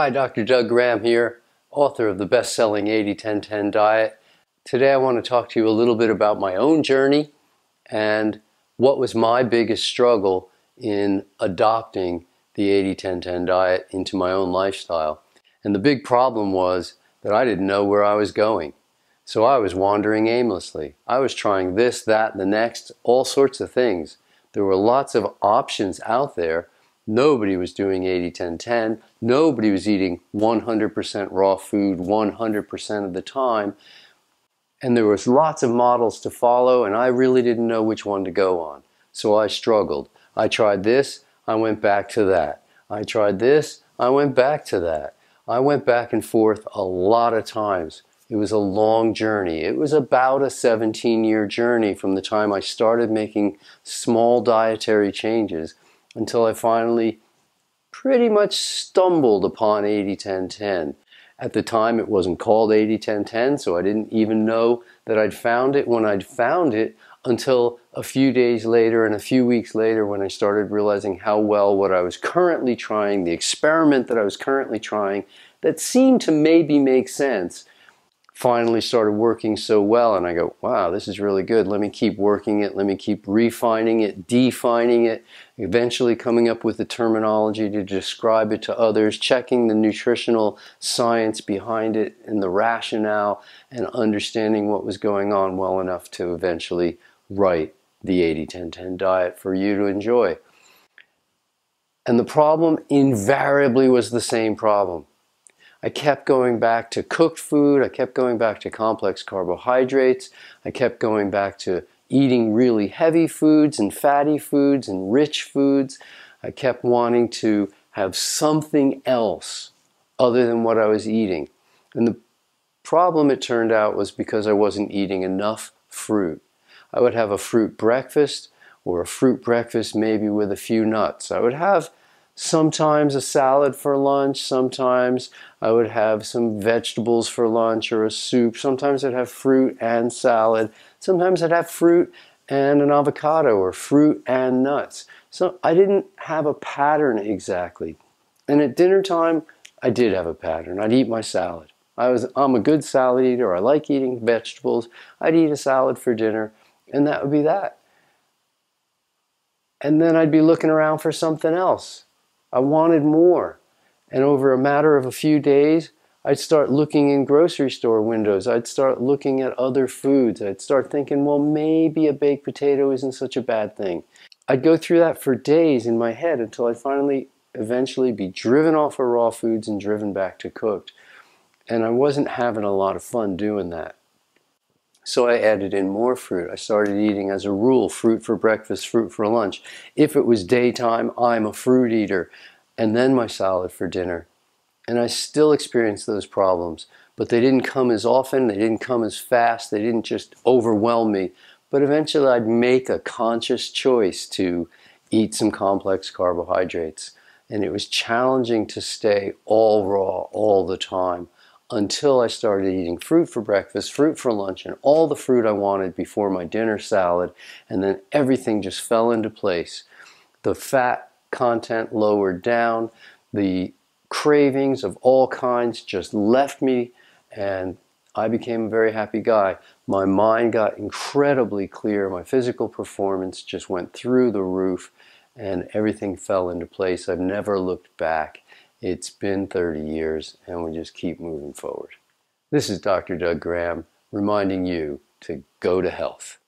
Hi, Dr. Doug Graham here, author of the best-selling 80-10-10 diet. Today I want to talk to you a little bit about my own journey and what was my biggest struggle in adopting the 80-10-10 diet into my own lifestyle. And the big problem was that I didn't know where I was going. So I was wandering aimlessly. I was trying this, that, the next, all sorts of things. There were lots of options out there, Nobody was doing 80-10-10. Nobody was eating 100% raw food 100% of the time. And there was lots of models to follow and I really didn't know which one to go on. So I struggled. I tried this, I went back to that. I tried this, I went back to that. I went back and forth a lot of times. It was a long journey. It was about a 17 year journey from the time I started making small dietary changes until I finally pretty much stumbled upon 80-10-10. At the time it wasn't called 80-10-10 so I didn't even know that I'd found it when I'd found it until a few days later and a few weeks later when I started realizing how well what I was currently trying, the experiment that I was currently trying that seemed to maybe make sense finally started working so well and I go, wow, this is really good. Let me keep working it. Let me keep refining it, defining it, eventually coming up with the terminology to describe it to others, checking the nutritional science behind it and the rationale and understanding what was going on well enough to eventually write the 80-10-10 diet for you to enjoy. And the problem invariably was the same problem. I kept going back to cooked food. I kept going back to complex carbohydrates. I kept going back to eating really heavy foods and fatty foods and rich foods. I kept wanting to have something else other than what I was eating. And the problem, it turned out, was because I wasn't eating enough fruit. I would have a fruit breakfast or a fruit breakfast maybe with a few nuts. I would have sometimes a salad for lunch, sometimes I would have some vegetables for lunch or a soup, sometimes I'd have fruit and salad, sometimes I'd have fruit and an avocado or fruit and nuts. So I didn't have a pattern exactly. And at dinner time, I did have a pattern. I'd eat my salad. I was, I'm a good salad eater. I like eating vegetables. I'd eat a salad for dinner, and that would be that. And then I'd be looking around for something else. I wanted more. And over a matter of a few days, I'd start looking in grocery store windows. I'd start looking at other foods. I'd start thinking, well, maybe a baked potato isn't such a bad thing. I'd go through that for days in my head until I'd finally eventually be driven off of raw foods and driven back to cooked. And I wasn't having a lot of fun doing that. So I added in more fruit. I started eating as a rule, fruit for breakfast, fruit for lunch. If it was daytime, I'm a fruit eater. And then my salad for dinner. And I still experienced those problems. But they didn't come as often, they didn't come as fast, they didn't just overwhelm me. But eventually I'd make a conscious choice to eat some complex carbohydrates. And it was challenging to stay all raw all the time until I started eating fruit for breakfast, fruit for lunch, and all the fruit I wanted before my dinner salad, and then everything just fell into place. The fat content lowered down, the cravings of all kinds just left me, and I became a very happy guy. My mind got incredibly clear, my physical performance just went through the roof, and everything fell into place. I've never looked back. It's been 30 years and we just keep moving forward. This is Dr. Doug Graham reminding you to go to health.